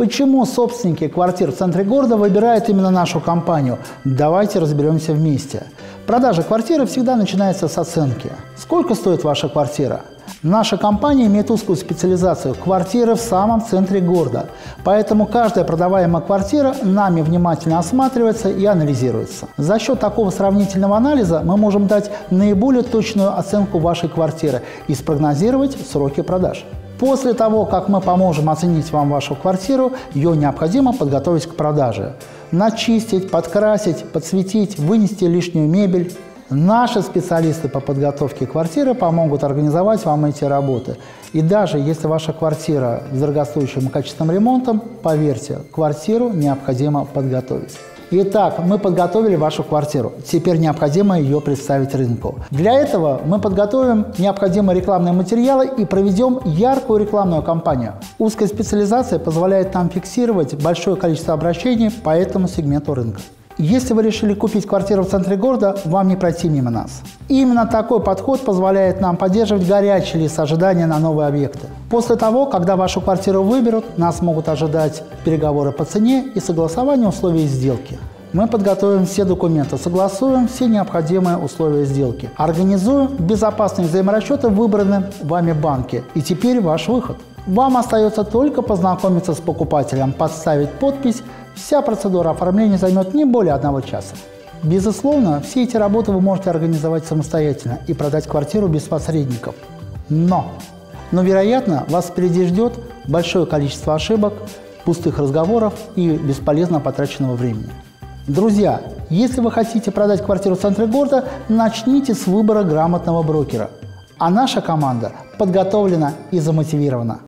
Почему собственники квартир в центре города выбирают именно нашу компанию? Давайте разберемся вместе. Продажа квартиры всегда начинается с оценки. Сколько стоит ваша квартира? Наша компания имеет узкую специализацию – квартиры в самом центре города. Поэтому каждая продаваемая квартира нами внимательно осматривается и анализируется. За счет такого сравнительного анализа мы можем дать наиболее точную оценку вашей квартиры и спрогнозировать сроки продаж. После того, как мы поможем оценить вам вашу квартиру, ее необходимо подготовить к продаже. Начистить, подкрасить, подсветить, вынести лишнюю мебель. Наши специалисты по подготовке квартиры помогут организовать вам эти работы. И даже если ваша квартира с дорогостоящим и качественным ремонтом, поверьте, квартиру необходимо подготовить. Итак, мы подготовили вашу квартиру. Теперь необходимо ее представить рынку. Для этого мы подготовим необходимые рекламные материалы и проведем яркую рекламную кампанию. Узкая специализация позволяет нам фиксировать большое количество обращений по этому сегменту рынка. Если вы решили купить квартиру в центре города, вам не пройти мимо нас. Именно такой подход позволяет нам поддерживать горячий лист ожидания на новые объекты. После того, когда вашу квартиру выберут, нас могут ожидать переговоры по цене и согласование условий сделки. Мы подготовим все документы, согласуем все необходимые условия сделки, организуем безопасные взаиморасчеты в выбранном вами банке. И теперь ваш выход. Вам остается только познакомиться с покупателем, подставить подпись Вся процедура оформления займет не более одного часа. Безусловно, все эти работы вы можете организовать самостоятельно и продать квартиру без посредников. Но, но вероятно, вас впереди ждет большое количество ошибок, пустых разговоров и бесполезно потраченного времени. Друзья, если вы хотите продать квартиру в центре города, начните с выбора грамотного брокера. А наша команда подготовлена и замотивирована.